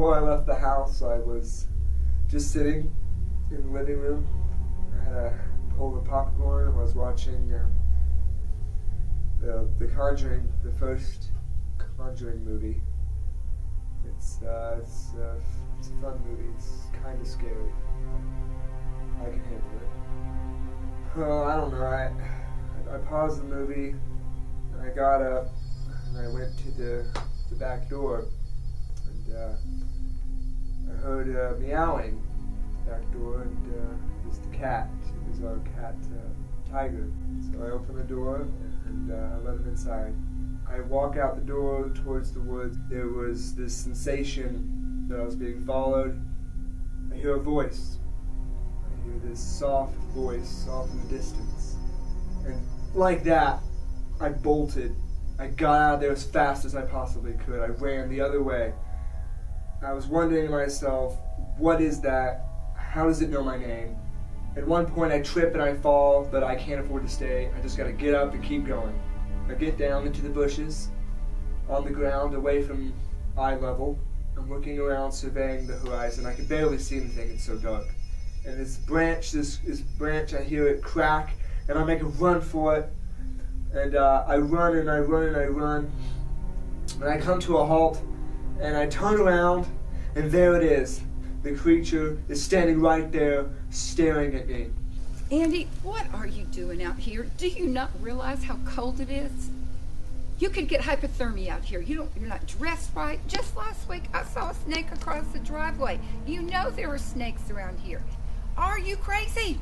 before I left the house, I was just sitting in the living room. I had a bowl of popcorn. I was watching uh, the The Conjuring, the first Conjuring movie. It's uh, it's uh, it's a fun movie. It's kind of scary. I can handle it. Oh, I don't know. I I paused the movie and I got up and I went to the the back door uh, I heard uh, meowing back door and uh, it was the cat. It was our cat uh, Tiger. So I opened the door and uh, I let him inside. I walk out the door towards the woods. There was this sensation that I was being followed. I hear a voice. I hear this soft voice off in the distance. And like that, I bolted. I got out of there as fast as I possibly could. I ran the other way. I was wondering to myself, what is that? How does it know my name? At one point, I trip and I fall, but I can't afford to stay. I just gotta get up and keep going. I get down into the bushes, on the ground, away from eye level. I'm looking around, surveying the horizon. I can barely see anything, it's so dark. And this branch, this, this branch, I hear it crack, and I make a run for it. And uh, I run and I run and I run. And I come to a halt, and I turn around, and there it is. The creature is standing right there, staring at me. Andy, what are you doing out here? Do you not realize how cold it is? You could get hypothermia out here. You don't you're not dressed right. Just last week I saw a snake across the driveway. You know there are snakes around here. Are you crazy?